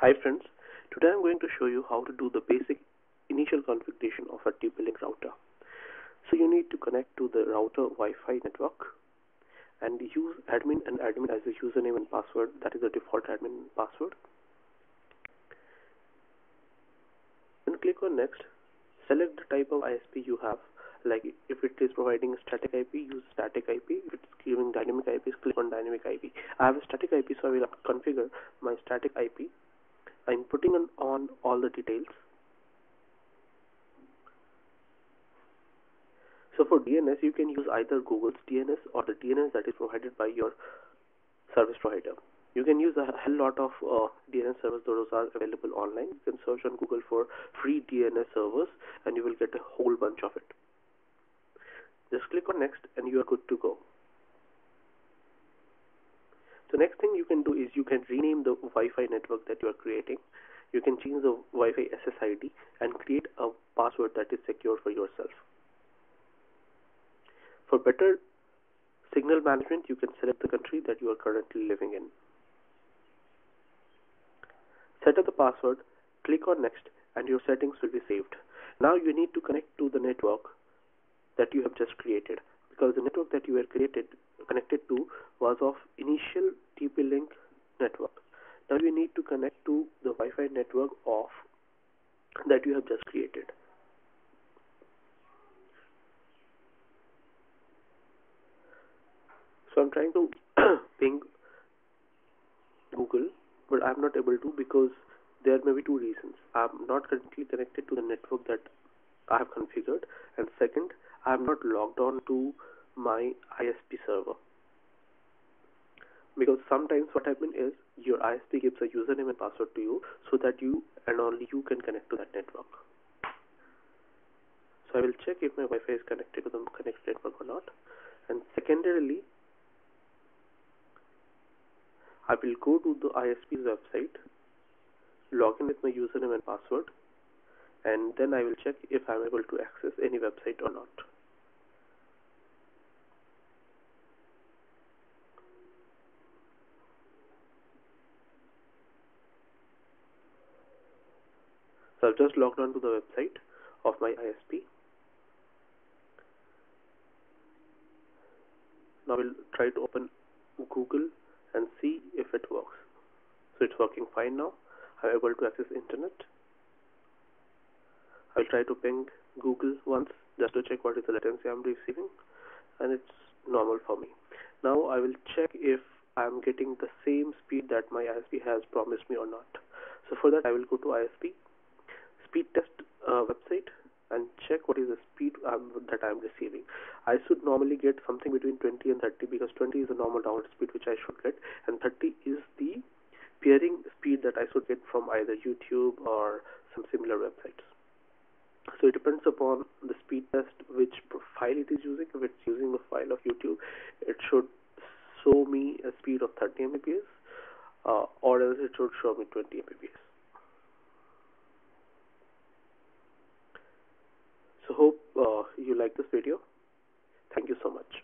Hi friends, today I'm going to show you how to do the basic initial configuration of a TP-Link router. So you need to connect to the router Wi-Fi network and use admin and admin as a username and password that is the default admin password. Then click on next, select the type of ISP you have like if it is providing static IP use static IP if it's giving dynamic IP click on dynamic IP I have a static IP so I will configure my static IP I'm putting on, on all the details. So for DNS you can use either Google's DNS or the DNS that is provided by your service provider. You can use a hell lot of uh, DNS servers those are available online. You can search on Google for free DNS servers and you will get a whole bunch of it. Just click on next and you are good to go so next thing you can do is you can rename the Wi-Fi network that you are creating. You can change the Wi-Fi SSID and create a password that is secure for yourself. For better signal management you can select the country that you are currently living in. Set up the password click on next and your settings will be saved. Now you need to connect to the network that you have just created because the network that you were created connected to was of initial TP-Link network. Now you need to connect to the Wi-Fi network of that you have just created. So I'm trying to ping Google, but I'm not able to because there may be two reasons. I'm not currently connected to the network that I have configured, and second, I'm not logged on to my ISP server. Because sometimes what happens is your ISP gives a username and password to you so that you and only you can connect to that network. So I will check if my Wi-Fi is connected to the connected network or not. And secondarily, I will go to the ISP's website, log in with my username and password, and then I will check if I'm able to access any website or not. So I've just logged on to the website of my ISP. Now we'll try to open Google and see if it works. So it's working fine now. I'm able to access internet. I'll try to ping Google once just to check what is the latency I'm receiving and it's normal for me. Now I will check if I'm getting the same speed that my ISP has promised me or not. So for that I will go to ISP speed test uh, website and check what is the speed um, that I'm receiving. I should normally get something between 20 and 30 because 20 is the normal download speed which I should get and 30 is the peering speed that I should get from either YouTube or some similar websites. So it depends upon the speed test which file it is using. If it's using the file of YouTube, it should show me a speed of 30 Mbps uh, or else it should show me 20 Mbps. Hope uh, you like this video. Thank you so much.